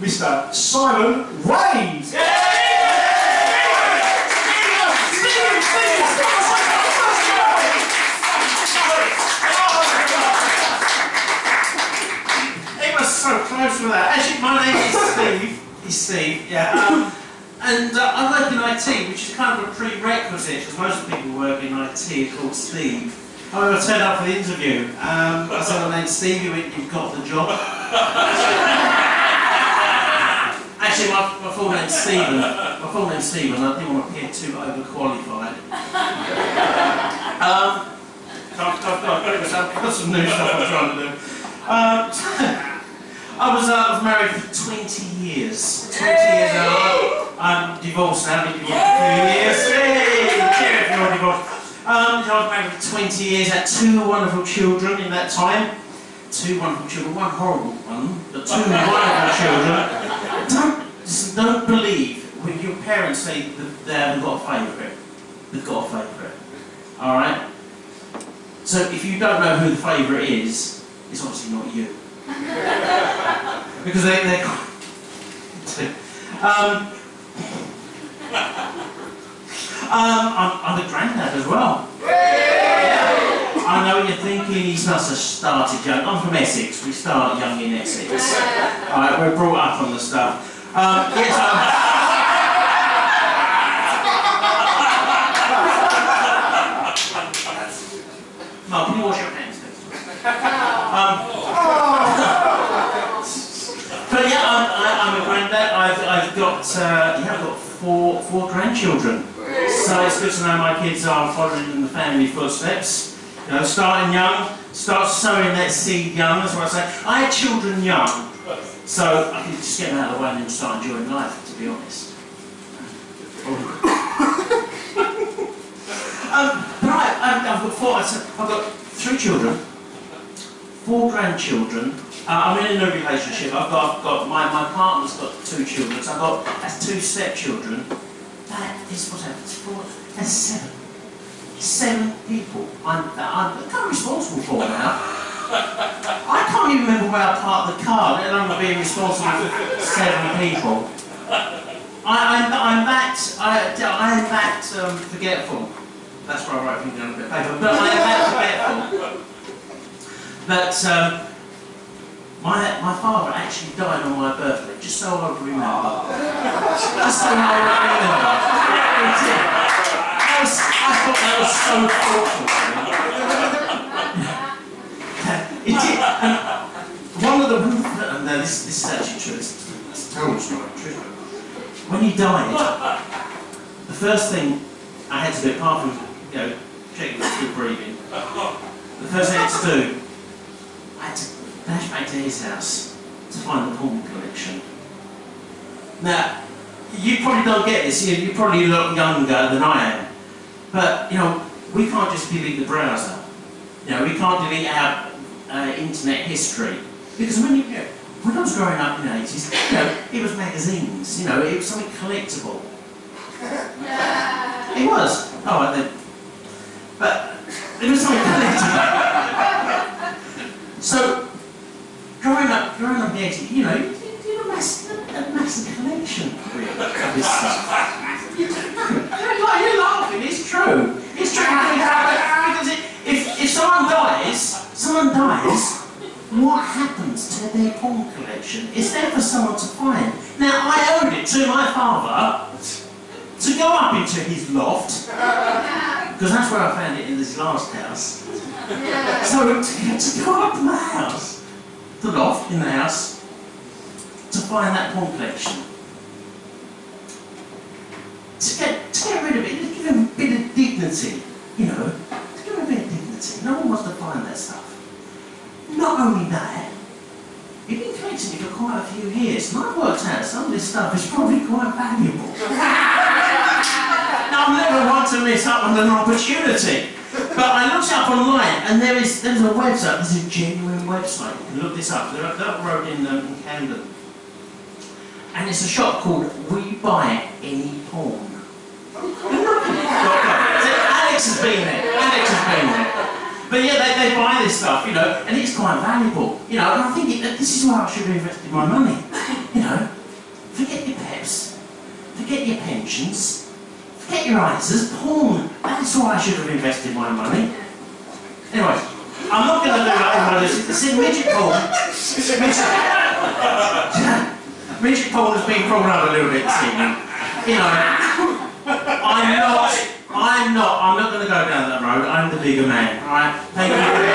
Mr. Simon Wade. It was so close with that. Actually, my name is Steve. He's Steve, yeah. Um, and uh, I work in IT, which is kind of a prerequisite, because most people work in IT are called Steve. However, I turned up for the interview. Um, I said, my name's Steve, you went, you've got the job. Actually, my, my full name's Stephen. My full name's Stephen. I didn't want to appear too overqualified. Um, I've, I've, got, some new stuff I'm trying to do. Um, I was, uh, I was married for 20 years. 20 years old. I'm divorced now, been divorced for two years. Hey, cheer if you're divorced. Um, I was married for 20 years, had two wonderful children in that time. Two wonderful children, one horrible one, but two wonderful children. Don't, don't believe when your parents say that they haven't got a favourite. They've got a favourite. Alright? So if you don't know who the favourite is, it's obviously not you. because they, they're. um, um, I'm, I'm a granddad as well. I know what you're thinking, he must have started young. I'm from Essex, we start young in Essex. Alright, we're brought up on the stuff. Um, yes, um, Mark, can you wash your hands, please? Um, but yeah, I'm, I'm a granddad. I've, I've got uh, yeah, I've got four four grandchildren. So it's good to know my kids are following in the family footsteps. You know, starting young, start sowing that seed young. That's what I say. I had children young, so I can just get them out of the way and then start enjoying life. To be honest. um, but I, I've, I've got four. I've got three children, four grandchildren. Uh, I'm in a relationship. I've got, I've got my, my partner's got two children. So I've got that's two stepchildren. That is what happens. Four. That's seven. People. I'm, I'm, I'm responsible for now. I can't even remember where I parked the car, let alone being responsible for seven people. I, I'm, I'm that, I, I am that um, forgetful. That's why I write things down a bit of paper. But I am that forgetful. But um, my, my father actually died on my birthday, just so I would remember. just so I would remember. That was, I thought that was so thoughtful. it did. And one of the, and this, this is actually true, it's, it's a terrible story, true story. When he died, the first thing I had to do, apart from, you know, checking good breathing, the first thing I had to do, I had to dash back to his house to find the porn collection. Now, you probably don't get this, you, you probably look younger than I am, but, you know, we can't just delete the browser. You know, we can't delete our uh, internet history. Because when you, you know, when I was growing up in the 80s, you know, it was magazines, you know, it was something collectible. It was. Oh, right then. But it was something collectible. So, growing up, growing up in the 80s, you know, you did a massive, a massive collection really, of this stuff. You don't know. You're like- you're laughing, it's true. It's true. Because it, if, if someone dies, someone dies, what happens to their porn collection? It's there for someone to find. Now, I owed it to my father to go up into his loft, because that's where I found it in this last house. So, to, to go up to the house, the loft in the house, to find that porn collection. To get, to get rid of it, to give him a bit of dignity, you know, to give him a bit of dignity. No one wants to find that stuff. That, he'd been collecting it for quite a few years, and I've worked out some of this stuff is probably quite valuable. now, I've never want to miss out on an opportunity. But I looked up online, and there is there's a website, there's a genuine website. You can look this up. They're up they're up road in, um, in Camden. And it's a shop called We Buy Any Porn. Alex has been there. Alex has been there. But yeah, they, they buy this stuff, you know, and it's quite valuable, you know. And I think that this is where I should have invested my money. You know, forget your peps, forget your pensions, forget your ISAs, porn. That's where I should have invested my money. Anyway, I'm not going to do that my list. It's in midget porn. Midget, porn has been brought up a little bit. You know, I'm not, going to go down that road. I'm the bigger man, alright? Thank you.